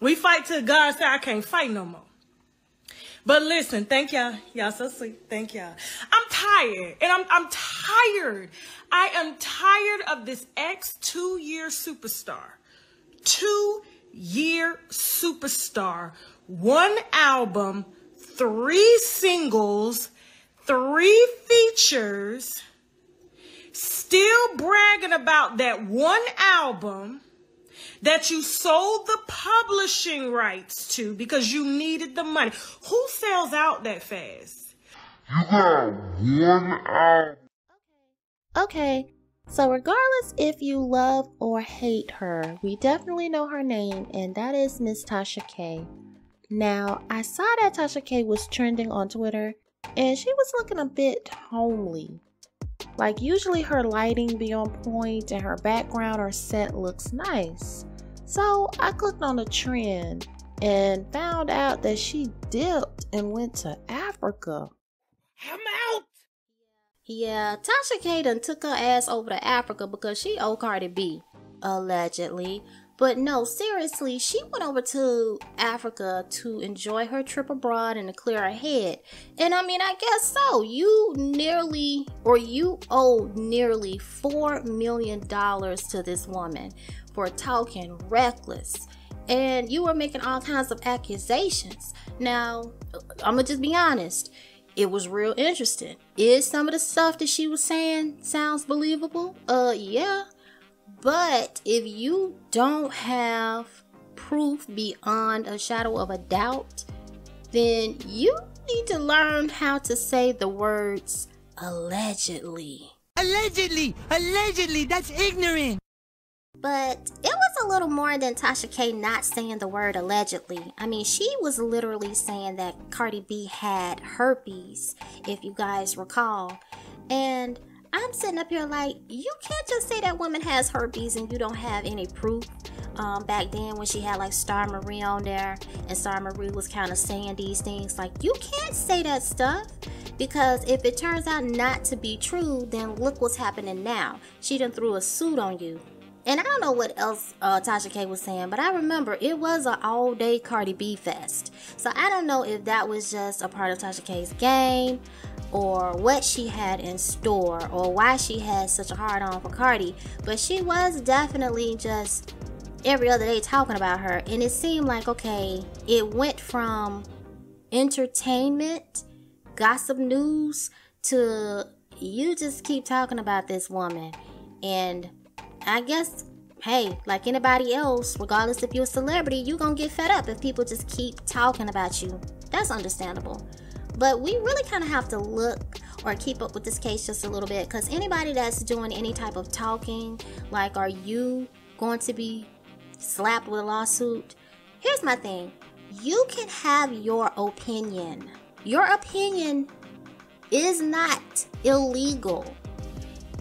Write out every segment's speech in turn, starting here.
God said I can't fight no more. But listen, thank y'all. Y'all so sweet. Thank y'all. I'm tired. And I'm I'm tired. I am tired of this ex two-year superstar. Two-year superstar. One album, three singles, three features, still bragging about that one album that you sold the publishing rights to because you needed the money. Who sells out that fast? You got one album. Okay, so regardless if you love or hate her, we definitely know her name, and that is Miss Tasha K. Now, I saw that Tasha K was trending on Twitter, and she was looking a bit homely. Like usually her lighting be on point and her background or set looks nice. So I clicked on the trend and found out that she dipped and went to Africa. I'm out. Yeah, Tasha K done took her ass over to Africa because she owe Cardi B, allegedly. But no, seriously, she went over to Africa to enjoy her trip abroad and to clear her head. And I mean, I guess so. You nearly, or you owe nearly $4 million to this woman for talking reckless. And you were making all kinds of accusations. Now, I'm gonna just be honest. It was real interesting. Is some of the stuff that she was saying sounds believable? Uh, yeah. But if you don't have proof beyond a shadow of a doubt, then you need to learn how to say the words allegedly. Allegedly! Allegedly! That's ignorant! But it was a little more than Tasha K not saying the word allegedly. I mean, she was literally saying that Cardi B had herpes, if you guys recall. And I'm sitting up here like, you can't just say that woman has herpes and you don't have any proof. Um, back then when she had like Starmarie on there and Starmarie was kind of saying these things, like, you can't say that stuff. Because if it turns out not to be true, then look what's happening now. She done threw a suit on you. And I don't know what else uh, Tasha K was saying, but I remember it was an all day Cardi B fest. So I don't know if that was just a part of Tasha K's game or what she had in store or why she had such a hard on for Cardi. But she was definitely just every other day talking about her. And it seemed like, okay, it went from entertainment, gossip news, to you just keep talking about this woman. And I guess, hey, like anybody else, regardless if you're a celebrity, you're gonna get fed up if people just keep talking about you. That's understandable. But we really kind of have to look or keep up with this case just a little bit because anybody that's doing any type of talking, like, are you going to be slapped with a lawsuit? Here's my thing you can have your opinion. Your opinion is not illegal.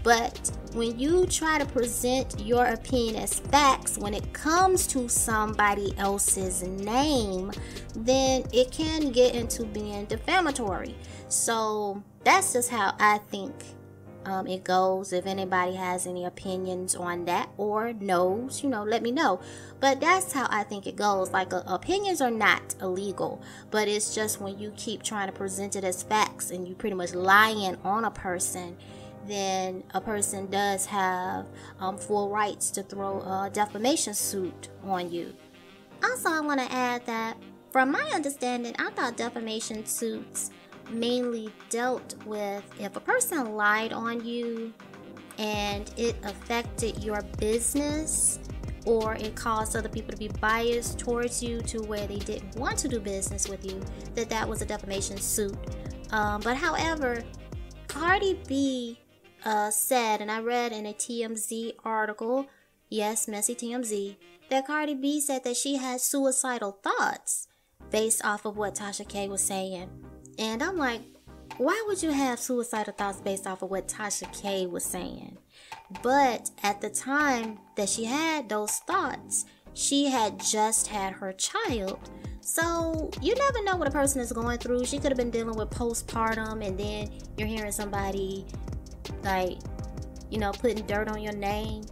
But when you try to present your opinion as facts when it comes to somebody else's name, then it can get into being defamatory. So that's just how I think um, it goes. If anybody has any opinions on that or knows, you know, let me know. But that's how I think it goes. Like, uh, opinions are not illegal, but it's just when you keep trying to present it as facts and you pretty much lying on a person then a person does have um, full rights to throw a defamation suit on you. Also, I want to add that from my understanding, I thought defamation suits mainly dealt with if a person lied on you and it affected your business or it caused other people to be biased towards you to where they didn't want to do business with you, that that was a defamation suit. Um, but however, Cardi B uh, said, and I read in a TMZ article, yes, messy TMZ, that Cardi B said that she had suicidal thoughts based off of what Tasha K was saying. And I'm like, why would you have suicidal thoughts based off of what Tasha K was saying? But at the time that she had those thoughts, she had just had her child. So you never know what a person is going through. She could have been dealing with postpartum, and then you're hearing somebody like, you know, putting dirt on your name.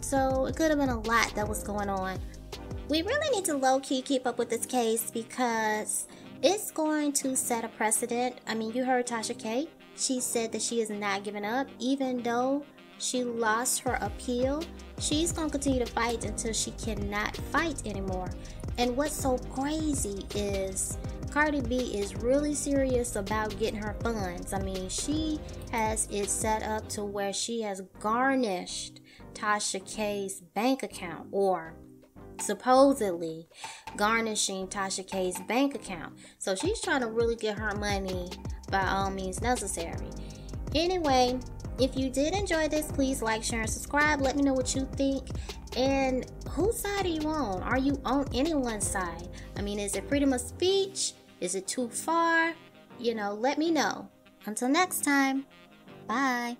So it could have been a lot that was going on. we really need to low key keep up with this case because it's going to set a precedent. I mean, you heard Tasha K. She said that she is not giving up, even though she lost her appeal. She's going to continue to fight until she cannot fight anymore. And what's so crazy is Cardi B is really serious about getting her funds. I mean, she has it set up to where she has garnished Tasha K's bank account or supposedly garnishing Tasha K's bank account. So she's trying to really get her money by all means necessary. Anyway, if you did enjoy this, please like, share, and subscribe. Let me know what you think. And whose side are you on? Are you on anyone's side? I mean, is it freedom of speech? Is it too far? You know, let me know. Until next time, bye.